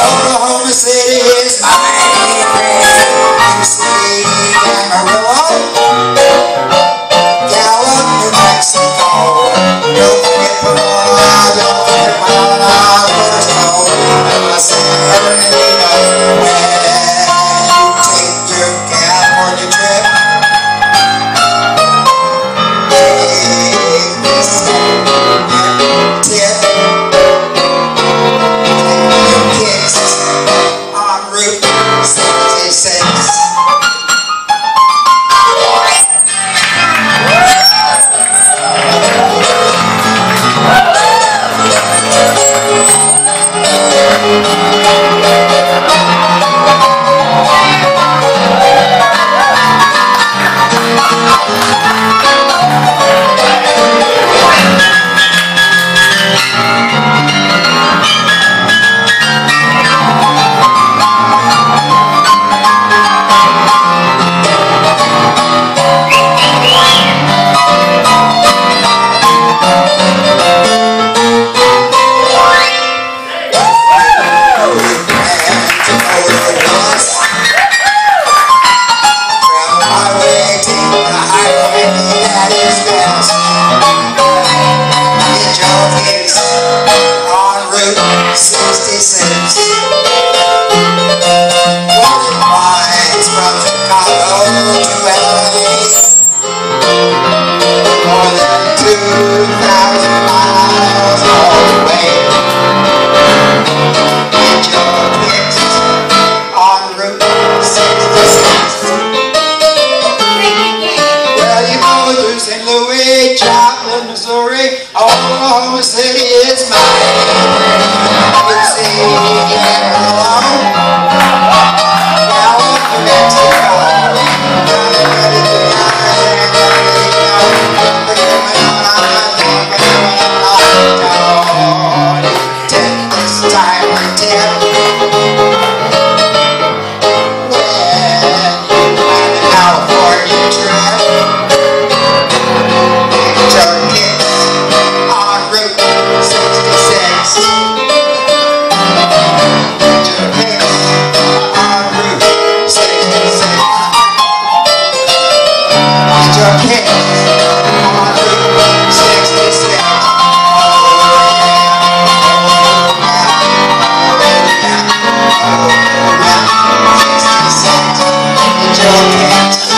Oklahoma City is my favorite city. said, 66 city, it's mine. Your hands.